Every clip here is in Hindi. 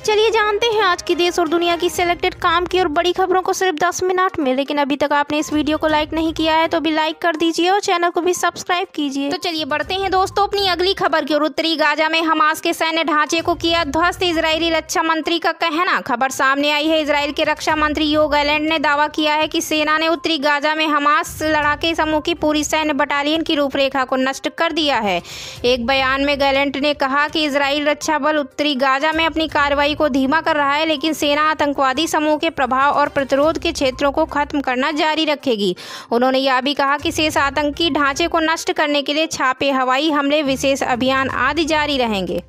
चलिए जानते हैं आज की देश और दुनिया की सिलेक्टेड काम की और बड़ी खबरों को सिर्फ़ 10 मिनट में, लेकिन अभी तक आपने इस वीडियो को लाइक नहीं किया है तो भी लाइक कर दीजिए और चैनल को भी सब्सक्राइब कीजिए। तो चलिए बढ़ते हैं दोस्तों अपनी अगली खबर की और उत्तरी गाजा में हमास के सैन्य ढांचे को किया ध्वस्त इसराइली रक्षा मंत्री का कहना। खबर सामने आई है इसराइल के रक्षा मंत्री यो गैलेंड ने दावा किया है की सेना ने उत्तरी गाजा में हमास लड़ाके समूह की पूरी सैन्य बटालियन की रूपरेखा को नष्ट कर दिया है। एक बयान में, गैलेंट ने कहा कि इसराइल रक्षा बल उत्तरी गाजा में अपनी कार्रवाई को धीमा कर रहा है, लेकिन सेना आतंकवादी समूह के प्रभाव और प्रतिरोध के क्षेत्रों को खत्म करना जारी रखेगी। उन्होंने यह भी कहा कि शेष आतंकी ढांचे को नष्ट करने के लिए छापे, हवाई हमले, विशेष अभियान आदि जारी रहेंगे।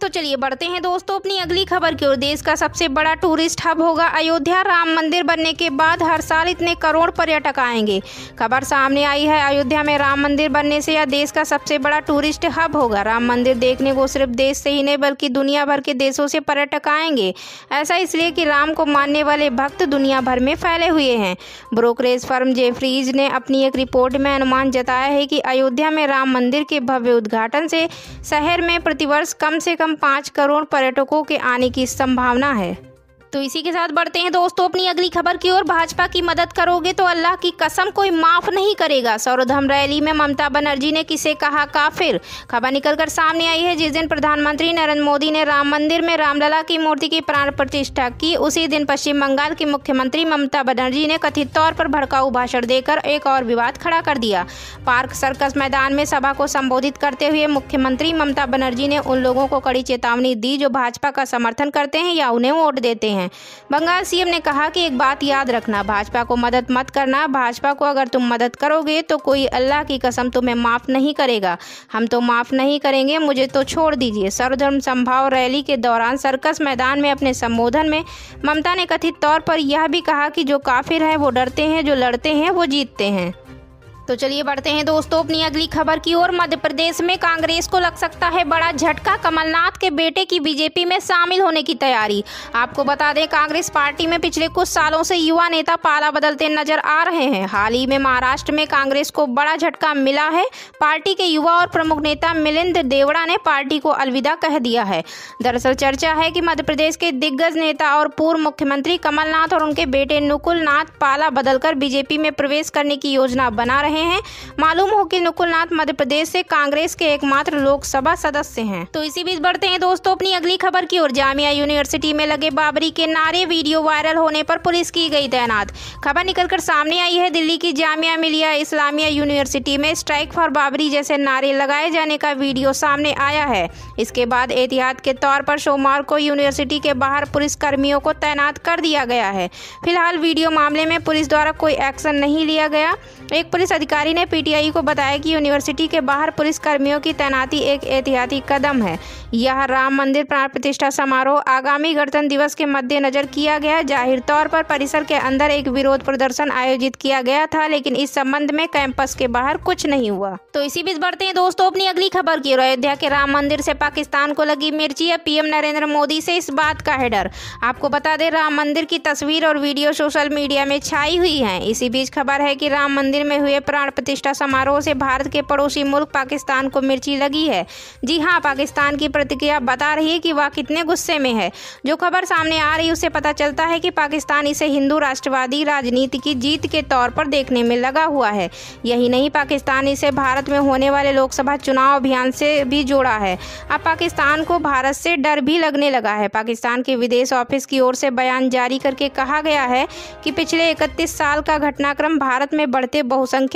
तो चलिए बढ़ते हैं दोस्तों अपनी अगली खबर की ओर। देश का सबसे बड़ा टूरिस्ट हब होगा अयोध्या। राम मंदिर बनने के बाद हर साल इतने करोड़ पर्यटक आएँगे। खबर सामने आई है, अयोध्या में राम मंदिर बनने से यह देश का सबसे बड़ा टूरिस्ट हब होगा। राम मंदिर देखने को सिर्फ़ देश से ही नहीं, बल्कि दुनिया भर के देशों से पर्यटक आएँगे। ऐसा इसलिए कि राम को मानने वाले भक्त दुनिया भर में फैले हुए हैं। ब्रोकरेज फर्म जेफ्रीज ने अपनी एक रिपोर्ट में अनुमान जताया है कि अयोध्या में राम मंदिर के भव्य उद्घाटन से शहर में प्रतिवर्ष कम से कम पाँच करोड़ पर्यटकों के आने की संभावना है। तो इसी के साथ बढ़ते हैं दोस्तों अपनी अगली खबर की ओर। भाजपा की मदद करोगे तो अल्लाह की कसम कोई माफ़ नहीं करेगा। सौरधम रैली में ममता बनर्जी ने किसे कहा काफिर? खबर निकलकर सामने आई है। जिस दिन प्रधानमंत्री नरेंद्र मोदी ने राम मंदिर में रामलला की मूर्ति की प्राण प्रतिष्ठा की, उसी दिन पश्चिम बंगाल की मुख्यमंत्री ममता बनर्जी ने कथित तौर पर भड़काऊ भाषण देकर एक और विवाद खड़ा कर दिया। पार्क सर्कस मैदान में सभा को संबोधित करते हुए मुख्यमंत्री ममता बनर्जी ने उन लोगों को कड़ी चेतावनी दी जो भाजपा का समर्थन करते हैं या उन्हें वोट देते हैं। हैं। बंगाल सीएम ने कहा कि एक बात याद रखना, भाजपा को मदद मत करना। भाजपा को अगर तुम मदद करोगे तो कोई अल्लाह की कसम तुम्हें माफ़ नहीं करेगा। हम तो माफ़ नहीं करेंगे, मुझे तो छोड़ दीजिए। सर्वधर्म संभाव रैली के दौरान सर्कस मैदान में अपने संबोधन में ममता ने कथित तौर पर यह भी कहा कि जो काफिर हैं, वो डरते हैं, जो लड़ते हैं, वो जीतते हैं। तो चलिए बढ़ते हैं दोस्तों अपनी अगली खबर की ओर। मध्य प्रदेश में कांग्रेस को लग सकता है बड़ा झटका। कमलनाथ के बेटे की बीजेपी में शामिल होने की तैयारी। आपको बता दें, कांग्रेस पार्टी में पिछले कुछ सालों से युवा नेता पाला बदलते नज़र आ रहे हैं। हाल ही में महाराष्ट्र में कांग्रेस को बड़ा झटका मिला है। पार्टी के युवा और प्रमुख नेता मिलिंद देवड़ा ने पार्टी को अलविदा कह दिया है। दरअसल चर्चा है कि मध्य प्रदेश के दिग्गज नेता और पूर्व मुख्यमंत्री कमलनाथ और उनके बेटे नुकुल नाथ पाला बदलकर बीजेपी में प्रवेश करने की योजना बना रहे रहे हैं। मालूम हो कि नुकुलनाथ मध्य प्रदेश से कांग्रेस के एकमात्र लोकसभा सदस्य हैं। तो इसी बीच बढ़ते हैं दोस्तों अपनी अगली खबर की ओर। जामिया यूनिवर्सिटी में लगे बाबरी के नारे वीडियो वायरल होने पर पुलिस की गई तैनात। खबर निकलकर सामने आई है, दिल्ली की जामिया मिलिया इस्लामिया यूनिवर्सिटी में स्ट्राइक फॉर बाबरी जैसे नारे लगाए जाने का वीडियो सामने आया है। इसके बाद एहतियात के तौर पर सोमवार को यूनिवर्सिटी के बाहर पुलिस कर्मियों को तैनात कर दिया गया है। फ़िलहाल वीडियो मामले में पुलिस द्वारा कोई एक्शन नहीं लिया गया। एक पुलिस अधिकारी ने पीटीआई को बताया कि यूनिवर्सिटी के बाहर पुलिस कर्मियों की तैनाती एक एहतियाती कदम है। यह राम मंदिर प्राण प्रतिष्ठा समारोह आगामी गणतंत्र दिवस के मद्देनजर किया गया। ज़ाहिर तौर पर परिसर के अंदर एक विरोध प्रदर्शन आयोजित किया गया था, लेकिन इस संबंध में कैंपस के बाहर कुछ नहीं हुआ। तो इसी बीच बढ़ते हैं दोस्तों अपनी अगली खबर की अयोध्या के राम मंदिर से पाकिस्तान को लगी मिर्ची। या पीएम नरेंद्र मोदी से इस बात का है डर। आपको बता दें, राम मंदिर की तस्वीर और वीडियो सोशल मीडिया में छाई हुई है। इसी बीच खबर है की राम मंदिर में हुए प्राण प्रतिष्ठा समारोह से भारत के पड़ोसी मुल्क पाकिस्तान को मिर्ची लगी है। जी हाँ पाकिस्तान की प्रतिक्रिया बता रही है कि वह कितने गुस्से में है। जो खबर सामने आ रही उससे पता चलता है कि पाकिस्तान इसे हिंदू राष्ट्रवादी राजनीति की जीत के तौर पर देखने में लगा हुआ है। यही नहीं, पाकिस्तान इसे भारत में होने वाले लोकसभा चुनाव अभियान से भी जोड़ा है। अब पाकिस्तान को भारत से डर भी लगने लगा है। पाकिस्तान के विदेश ऑफ़िस की ओर से बयान जारी करके कहा गया है कि पिछले इकतीस साल का घटनाक्रम भारत में बढ़ते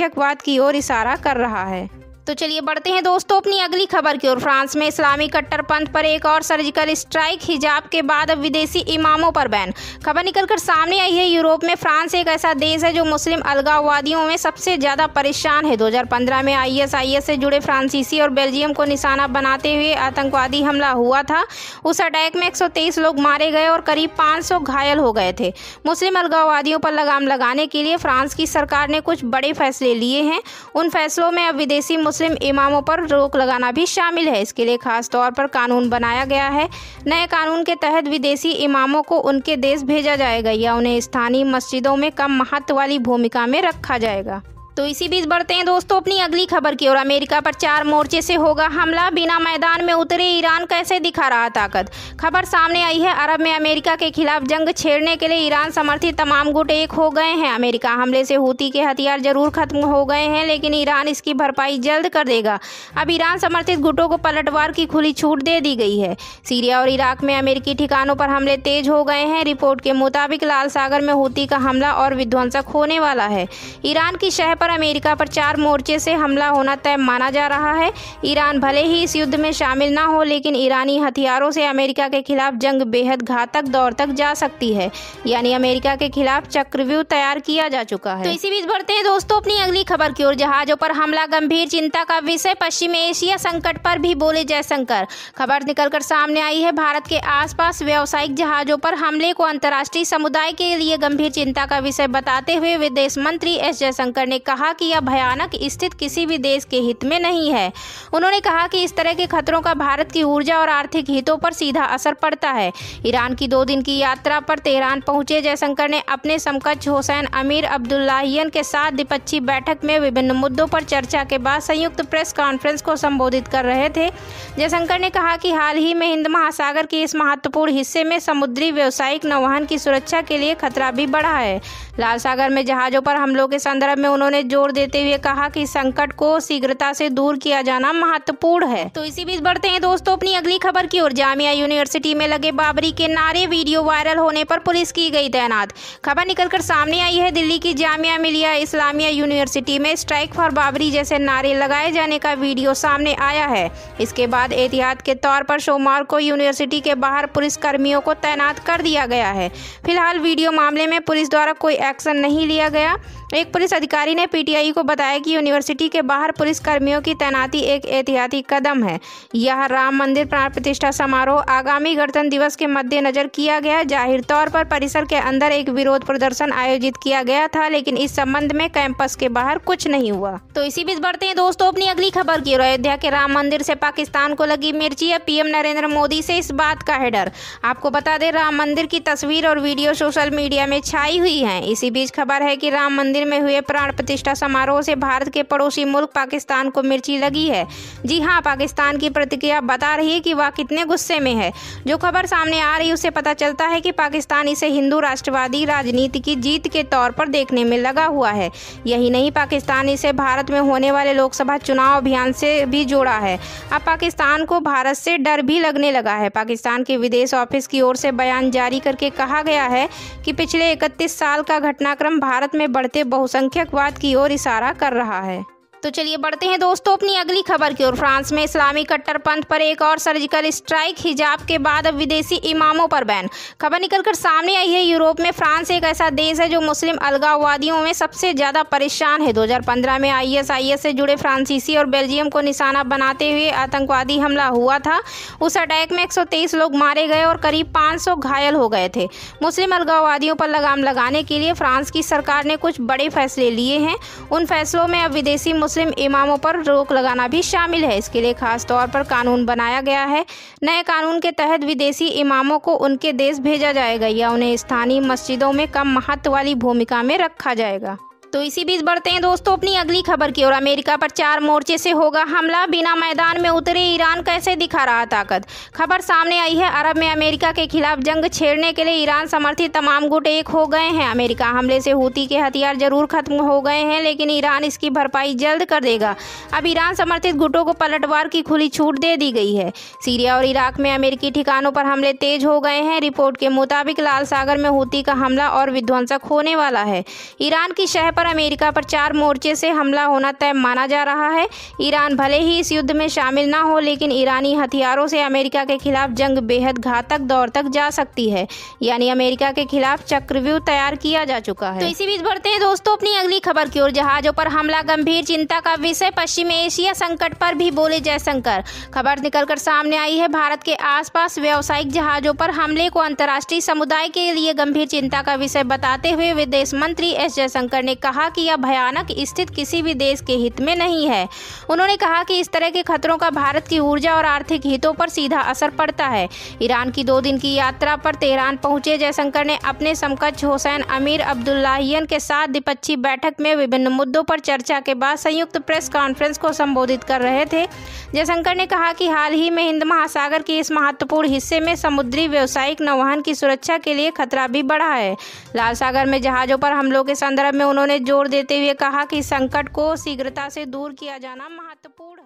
बहुसंख्यकवाद की ओर इशारा कर रहा है। तो चलिए बढ़ते हैं दोस्तों अपनी अगली खबर की ओर। फ्रांस में इस्लामी कट्टरपंथ पर एक और सर्जिकल स्ट्राइक हिजाब के बाद अब विदेशी इमामों पर बैन। खबर निकलकर सामने आई है, यूरोप में फ्रांस एक ऐसा देश है जो मुस्लिम अलगाववादियों में सबसे ज़्यादा परेशान है। 2015 में आईएसआईएस से जुड़े फ्रांसीसी और बेल्जियम को निशाना बनाते हुए आतंकवादी हमला हुआ था। उस अटैक में एक सौ तेईस लोग मारे गए और करीब पाँच सौ घायल हो गए थे। मुस्लिम अलगाववादियों पर लगाम लगाने के लिए फ्रांस की सरकार ने कुछ बड़े फैसले लिए हैं। उन फैसलों में अब विदेशी मुस्लिम इमामों पर रोक लगाना भी शामिल है। इसके लिए खास तौर पर कानून बनाया गया है। नए कानून के तहत विदेशी इमामों को उनके देश भेजा जाएगा या उन्हें स्थानीय मस्जिदों में कम महत्व वाली भूमिका में रखा जाएगा। तो इसी बीच बढ़ते हैं दोस्तों अपनी अगली खबर की ओर। अमेरिका पर चार मोर्चे से होगा हमला, बिना मैदान में उतरे ईरान कैसे दिखा रहा ताकत? खबर सामने आई है, अरब में अमेरिका के खिलाफ जंग छेड़ने के लिए ईरान समर्थित तमाम गुट एक हो गए हैं। अमेरिका हमले से हूती के हथियार ज़रूर खत्म हो गए हैं, लेकिन ईरान इसकी भरपाई जल्द कर देगा। अब ईरान समर्थित गुटों को पलटवार की खुली छूट दे दी गई है। सीरिया और इराक में अमेरिकी ठिकानों पर हमले तेज हो गए हैं। रिपोर्ट के मुताबिक लाल सागर में हूती का हमला और विध्वंसक होने वाला है। ईरान की शह पर अमेरिका पर चार मोर्चे से हमला होना तय माना जा रहा है। ईरान भले ही इस युद्ध में शामिल ना हो, लेकिन ईरानी हथियारों से अमेरिका के खिलाफ जंग बेहद घातक दौर तक जा सकती है। यानी अमेरिका के खिलाफ चक्रव्यूह तैयार किया जा चुका है। तो इसी बीच बढ़ते हैं दोस्तों अपनी अगली खबर की ओर। जहाजों पर हमला, गंभीर चिंता का विषय, पश्चिम एशिया संकट पर भी बोले जयशंकर। खबर निकलकर सामने आई है, भारत के आसपास व्यावसायिक जहाजों पर हमले को अंतर्राष्ट्रीय समुदाय के लिए गंभीर चिंता का विषय बताते हुए विदेश मंत्री एस जयशंकर ने कहा कि यह भयानक स्थिति किसी भी देश के हित में नहीं है। उन्होंने कहा कि इस तरह के खतरों का भारत की ऊर्जा और आर्थिक हितों पर सीधा असर पड़ता है। ईरान की दो दिन की यात्रा पर तेहरान पहुँचे जयशंकर ने अपने समकक्ष हुसैन अमीर अब्दुल्लाहियन के साथ द्विपक्षीय बैठक में विभिन्न मुद्दों पर चर्चा के बाद संयुक्त प्रेस कॉन्फ्रेंस को संबोधित कर रहे थे। जयशंकर ने कहा कि हाल ही में हिंद महासागर के इस महत्वपूर्ण हिस्से में समुद्री व्यवसायिक नौवहन की सुरक्षा के लिए खतरा भी बढ़ा है। लाल सागर में जहाजों पर हमलों के संदर्भ में उन्होंने ज़ोर देते हुए कहा कि संकट को शीघ्रता से दूर किया जाना महत्वपूर्ण है। तो इसी बीच बढ़ते हैं दोस्तों अपनी अगली खबर की ओर। जामिया यूनिवर्सिटी में लगे बाबरी के नारे वीडियो वायरल होने पर पुलिस की गई तैनात। खबर निकलकर सामने आई है, दिल्ली की जामिया मिलिया इस्लामिया यूनिवर्सिटी में स्ट्राइक फॉर बाबरी जैसे नारे लगाए जाने का वीडियो सामने आया है। इसके बाद एहतियात के तौर पर सोमवार को यूनिवर्सिटी के बाहर पुलिस कर्मियों को तैनात कर दिया गया है। फ़िलहाल वीडियो मामले में पुलिस द्वारा कोई एक्शन नहीं लिया गया। एक पुलिस अधिकारी ने पीटीआई को बताया कि यूनिवर्सिटी के बाहर पुलिस कर्मियों की तैनाती एक एहतियाती कदम है। यह राम मंदिर प्राण प्रतिष्ठा समारोह आगामी गणतंत्र दिवस के मद्देनजर किया गया। ज़ाहिर तौर पर परिसर के अंदर एक विरोध प्रदर्शन आयोजित किया गया था, लेकिन इस संबंध में कैंपस के बाहर कुछ नहीं हुआ। तो इसी बीच बढ़ते हैं दोस्तों अपनी अगली खबर की अयोध्या के राम मंदिर से पाकिस्तान को लगी मिर्ची। या पीएम नरेंद्र मोदी से इस बात का है डर। आपको बता दें, राम मंदिर की तस्वीर और वीडियो सोशल मीडिया में छाई हुई है। इसी बीच खबर है कि राम मंदिर में हुए प्राण प्रतिष्ठा समारोह से भारत के पड़ोसी मुल्क पाकिस्तान को मिर्ची लगी है। जी हाँ पाकिस्तान की प्रतिक्रिया बता रही है कि वह कितने गुस्से में है। जो खबर सामने आ रही उससे पता चलता है कि पाकिस्तान इसे हिंदू राष्ट्रवादी राजनीति की जीत के तौर पर देखने में लगा हुआ है। यही नहीं, पाकिस्तान इसे भारत में होने वाले लोकसभा चुनाव अभियान से भी जोड़ा है। अब पाकिस्तान को भारत से डर भी लगने लगा है। पाकिस्तान के विदेश ऑफ़िस की ओर से बयान जारी करके कहा गया है कि पिछले इकतीस साल का घटनाक्रम भारत में बढ़ते बहुसंख्यकवाद की ओर इशारा कर रहा है। तो चलिए बढ़ते हैं दोस्तों अपनी अगली खबर की ओर। फ्रांस में इस्लामी कट्टरपंथ पर एक और सर्जिकल स्ट्राइक हिजाब के बाद अब विदेशी इमामों पर बैन। खबर निकलकर सामने आई है, यूरोप में फ्रांस एक ऐसा देश है जो मुस्लिम अलगाववादियों में सबसे ज़्यादा परेशान है। 2015 में आईएसआईएस से जुड़े फ्रांसीसी और बेल्जियम को निशाना बनाते हुए आतंकवादी हमला हुआ था। उस अटैक में एक सौ तेईस लोग मारे गए और करीब पाँच सौ घायल हो गए थे। मुस्लिम अलगाववादियों पर लगाम लगाने के लिए फ्रांस की सरकार ने कुछ बड़े फैसले लिए हैं। उन फैसलों में अब विदेशी इमामों पर रोक लगाना भी शामिल है। इसके लिए खास तौर पर कानून बनाया गया है। नए कानून के तहत विदेशी इमामों को उनके देश भेजा जाएगा या उन्हें स्थानीय मस्जिदों में कम महत्व वाली भूमिका में रखा जाएगा। तो इसी बीच बढ़ते हैं दोस्तों अपनी अगली खबर की ओर। अमेरिका पर चार मोर्चे से होगा हमला, बिना मैदान में उतरे ईरान कैसे दिखा रहा ताकत? खबर सामने आई है, अरब में अमेरिका के खिलाफ जंग छेड़ने के लिए ईरान समर्थित तमाम गुट एक हो गए हैं। अमेरिका हमले से हूती के हथियार ज़रूर खत्म हो गए हैं, लेकिन ईरान इसकी भरपाई जल्द कर देगा। अब ईरान समर्थित गुटों को पलटवार की खुली छूट दे दी गई है। सीरिया और इराक में अमेरिकी ठिकानों पर हमले तेज हो गए हैं। रिपोर्ट के मुताबिक लाल सागर में हूती का हमला और विध्वंसक होने वाला है। ईरान की शह पर अमेरिका पर चार मोर्चे से हमला होना तय माना जा रहा है। ईरान भले ही इस युद्ध में शामिल ना हो, लेकिन ईरानी हथियारों से अमेरिका के खिलाफ जंग बेहद घातक दौर तक जा सकती है। यानी अमेरिका के खिलाफ चक्रव्यूह तैयार किया जा चुका है। तो इसी बीच बढ़ते हैं दोस्तों अपनी अगली खबर की ओर। जहाजों पर हमला, गंभीर चिंता का विषय, पश्चिम एशिया संकट पर भी बोले जयशंकर। खबर निकलकर सामने आई है, भारत के आसपास व्यावसायिक जहाजों पर हमले को अंतर्राष्ट्रीय समुदाय के लिए गंभीर चिंता का विषय बताते हुए विदेश मंत्री एस जयशंकर ने कहा कि यह भयानक स्थिति किसी भी देश के हित में नहीं है। उन्होंने कहा कि इस तरह के खतरों का भारत की ऊर्जा और आर्थिक हितों पर सीधा असर पड़ता है। ईरान की दो दिन की यात्रा पर तेहरान पहुँचे जयशंकर ने अपने समकक्ष हुसैन अमीर अब्दुल्लाहियन के साथ द्विपक्षीय बैठक में विभिन्न मुद्दों पर चर्चा के बाद संयुक्त प्रेस कॉन्फ्रेंस को संबोधित कर रहे थे। जयशंकर ने कहा कि हाल ही में हिंद महासागर के इस महत्वपूर्ण हिस्से में समुद्री व्यवसायिक नौवहन की सुरक्षा के लिए खतरा भी बढ़ा है। लाल सागर में जहाज़ों पर हमलों के संदर्भ में उन्होंने ज़ोर देते हुए कहा कि संकट को शीघ्रता से दूर किया जाना महत्वपूर्ण